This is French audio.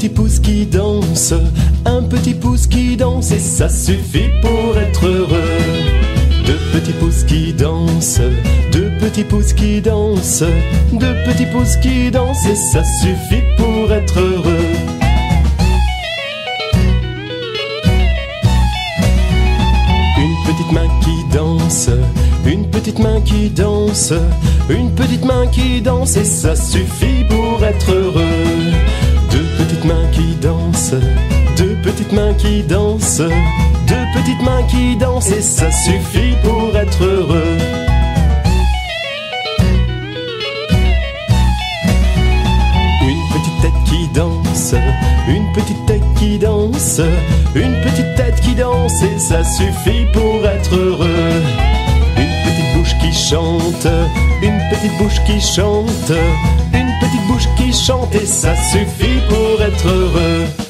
petit pouce qui danse, un petit pouce qui danse et ça suffit pour être heureux. Deux petits pouces qui dansent, deux petits pouces qui dansent, deux petits pouces qui dansent et ça suffit pour être heureux. Une petite main qui danse, une petite main qui danse, une petite main qui danse et ça suffit pour être deux petites mains qui dansent, deux petites mains qui dansent. Et ça suffit pour être heureux. Une petite tête qui danse, une petite tête qui danse, une petite tête qui danse. Et ça suffit pour être heureux. Une petite bouche qui chante, une petite bouche qui chante, une petite bouche qui chante. Et ça suffit pour être heureux.